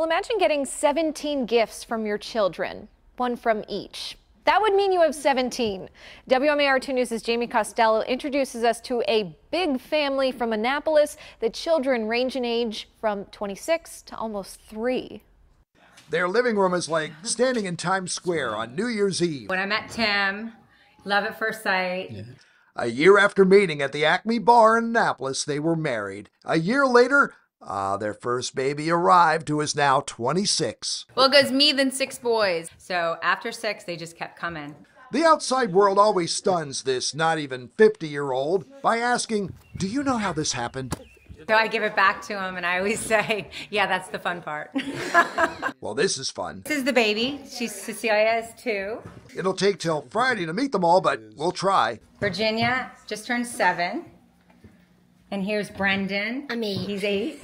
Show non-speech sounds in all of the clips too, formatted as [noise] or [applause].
Well, imagine getting 17 gifts from your children, one from each. That would mean you have 17. WMAR 2 News' Jamie Costello introduces us to a big family from Annapolis. The children range in age from 26 to almost three. Their living room is like standing in Times Square on New Year's Eve. When I met Tim, love at first sight. Yeah. A year after meeting at the Acme Bar in Annapolis, they were married. A year later, Ah, their first baby arrived, who is now 26. Well, it goes me, then six boys. So after six, they just kept coming. The outside world always stuns this not even 50 year old by asking, Do you know how this happened? So I give it back to him and I always [laughs] say, Yeah, that's the fun part. [laughs] well, this is fun. This is the baby. She's Cecilia is two. It'll take till Friday to meet them all, but we'll try. Virginia just turned seven. And here's Brendon. I'm eight. He's eight.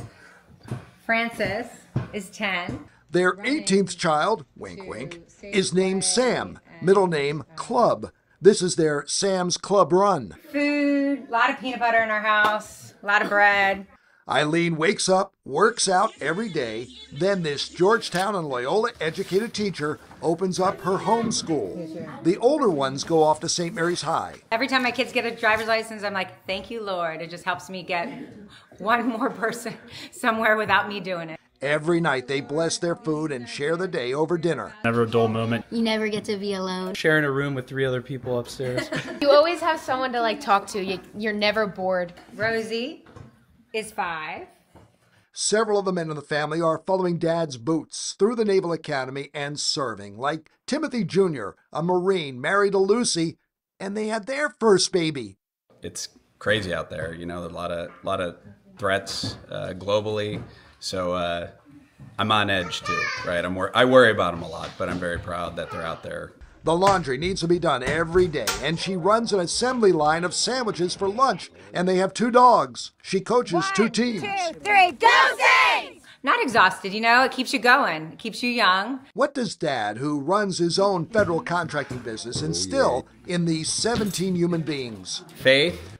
Francis is 10. Their 18th child, wink wink, is named Sam, middle name Club. This is their Sam's Club run. Food, a lot of peanut butter in our house, a lot of bread. Eileen wakes up, works out every day. Then this Georgetown and Loyola educated teacher opens up her home school. The older ones go off to St. Mary's High. Every time my kids get a driver's license, I'm like, thank you, Lord. It just helps me get one more person [laughs] somewhere without me doing it. Every night they bless their food and share the day over dinner. Never a dull moment. You never get to be alone. Sharing a room with three other people upstairs. [laughs] you always have someone to like talk to. You, you're never bored. Rosie, is five. Several of the men in the family are following dad's boots through the Naval Academy and serving, like Timothy Jr., a Marine married to Lucy, and they had their first baby. It's crazy out there, you know, a lot of lot of threats uh, globally. So uh, I'm on edge too, right? I'm wor- I worry about them a lot, but I'm very proud that they're out there the laundry needs to be done every day, and she runs an assembly line of sandwiches for lunch, and they have two dogs. She coaches One, two teams. Two, three, doses! Not exhausted, you know, it keeps you going, it keeps you young. What does dad, who runs his own federal contracting business, instill oh, in these 17 human beings? Faith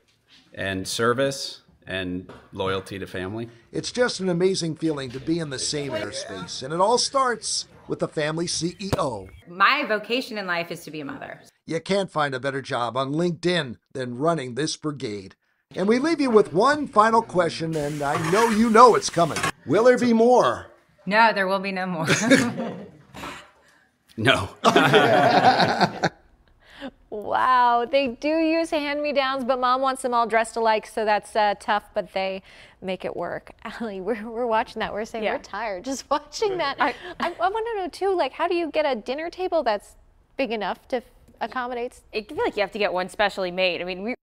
and service and loyalty to family. It's just an amazing feeling to be in the same airspace, and it all starts with the family CEO. My vocation in life is to be a mother. You can't find a better job on LinkedIn than running this brigade. And we leave you with one final question, and I know you know it's coming. Will there be more? No, there will be no more. [laughs] [laughs] no. [laughs] Wow, they do use hand-me-downs, but mom wants them all dressed alike, so that's uh, tough, but they make it work. [laughs] Allie, we're, we're watching that. We're saying yeah. we're tired just [laughs] watching that. I, I, I want to know, too, like, how do you get a dinner table that's big enough to accommodate? I feel like you have to get one specially made. I mean, we